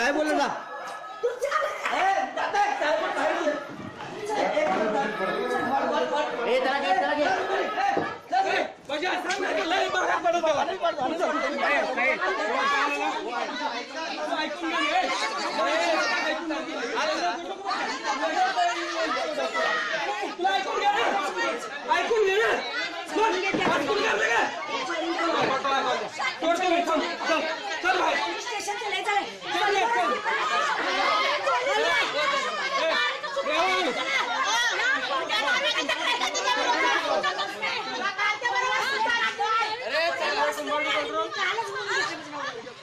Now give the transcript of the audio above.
来，我来了。